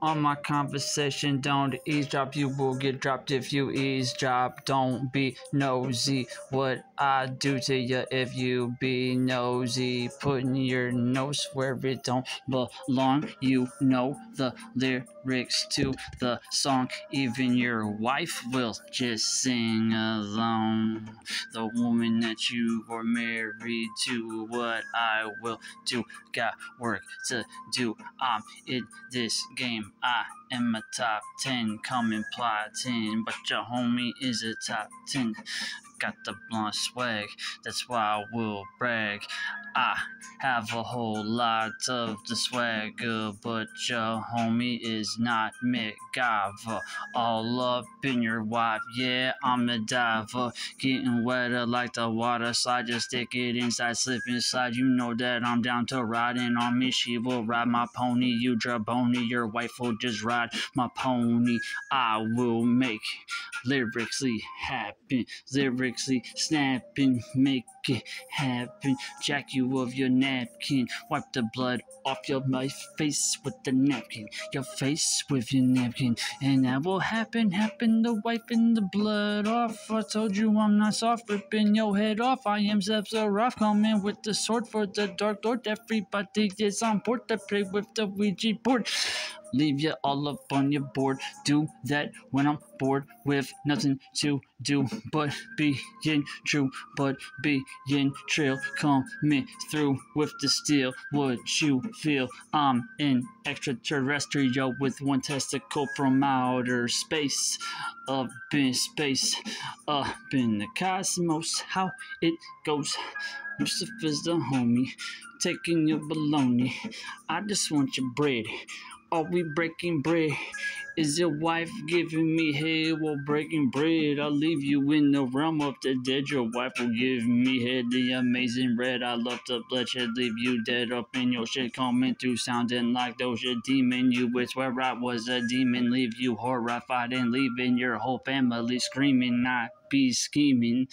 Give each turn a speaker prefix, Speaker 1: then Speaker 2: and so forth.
Speaker 1: on my conversation. Don't eavesdrop, you will get dropped if you eavesdrop. Don't be nosy. What I do to you if you be nosy. Putting your nose where it don't belong. You know the lyrics to the song. Even your wife will just sing along. The woman that you are married to, what I will do. Got work to do. I'm in this game. I am a top 10 coming plotting, but your homie is a top 10. Got the blunt swag, that's why I will brag. I have a whole lot of the swagger, but your homie is not MacGyver. All up in your wife, yeah, I'm a diver. Getting wetter like the water slide, just stick it inside, slip inside. You know that I'm down to riding on me. She will ride my pony, you jaboni. Your wife will just ride my pony. I will make lyrically happen, lyrically snapping, make it happen. Jack you of your napkin, wipe the blood off your my face with the napkin, your face with your napkin, and that will happen, happen. The wiping the blood off. I told you I'm not soft, ripping your head off. I am Sephiroth, coming with the sword for the Dark Lord. Everybody is on board to play with the Ouija board leave you all up on your board. Do that when I'm bored with nothing to do but being true, but being trail me through with the steel. Would you feel I'm an extraterrestrial with one testicle from outer space? Up in space, up in the cosmos, how it goes. Lucifer's the homie, taking your baloney. I just want your bread. Are we breaking bread? Is your wife giving me head while breaking bread? I'll leave you in the realm of the dead. Your wife will give me head, the amazing red. I love the bloodshed, leave you dead up in your shit. Coming through, sounding like those your demon. You would swear I was a demon, leave you horrified and leaving your whole family screaming, not be scheming.